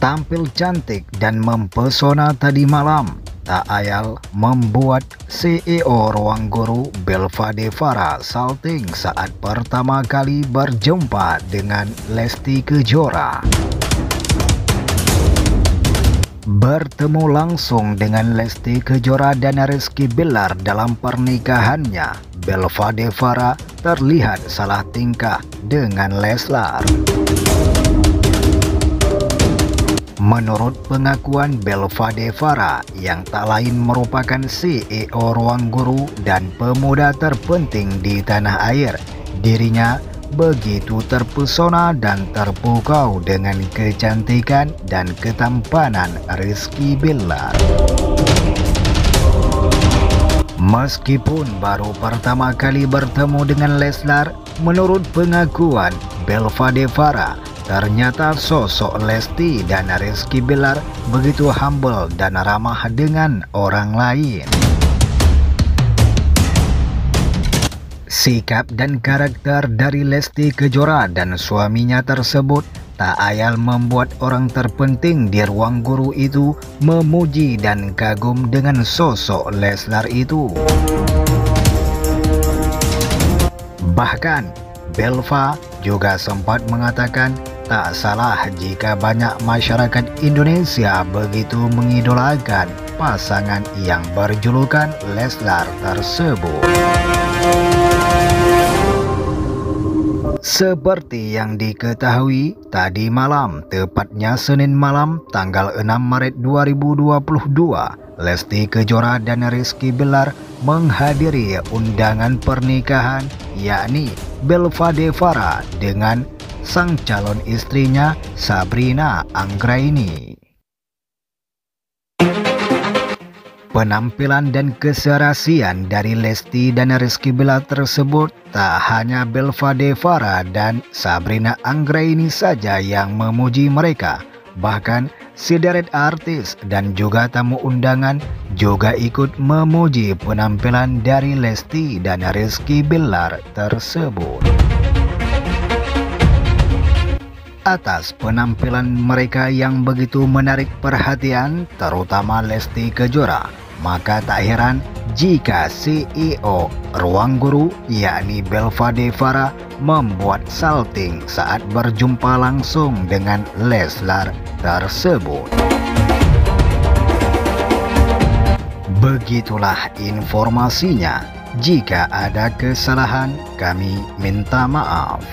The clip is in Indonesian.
Tampil cantik dan mempesona tadi malam, tak ayal membuat CEO Ruang Guru Belva Devara salting saat pertama kali berjumpa dengan Lesti Kejora. Bertemu langsung dengan Lesti Kejora dan Rizky Bilar dalam pernikahannya, Belva Devara terlihat salah tingkah dengan Leslar. Menurut pengakuan Belva Devara yang tak lain merupakan CEO Ruang Guru dan pemuda terpenting di tanah air, dirinya begitu terpesona dan terpukau dengan kecantikan dan ketampanan Rizky Billar. Meskipun baru pertama kali bertemu dengan Leslar, menurut pengakuan Belva Devara, Ternyata sosok Lesti dan Rizky Bilar begitu humble dan ramah dengan orang lain. Sikap dan karakter dari Lesti Kejora dan suaminya tersebut tak ayal membuat orang terpenting di ruang guru itu memuji dan kagum dengan sosok Leslar itu. Bahkan, Belva juga sempat mengatakan tak salah jika banyak masyarakat Indonesia begitu mengidolakan pasangan yang berjulukan Leslar tersebut. Seperti yang diketahui, tadi malam, tepatnya Senin malam tanggal 6 Maret 2022, Lesti Kejora dan Rizky Bilar menghadiri undangan pernikahan yakni Belva Devara dengan sang calon istrinya Sabrina Anggraini. Penampilan dan keserasian dari Lesti dan Rizky Bilar tersebut tak hanya Belva Devara dan Sabrina Anggraini saja yang memuji mereka. Bahkan sederet artis dan juga tamu undangan juga ikut memuji penampilan dari Lesti dan Rizky Bilar tersebut atas penampilan mereka yang begitu menarik perhatian terutama Lesti Kejora maka tak heran jika CEO Ruang Guru yakni Belva Devara membuat salting saat berjumpa langsung dengan Leslar tersebut. Begitulah informasinya. Jika ada kesalahan, kami minta maaf.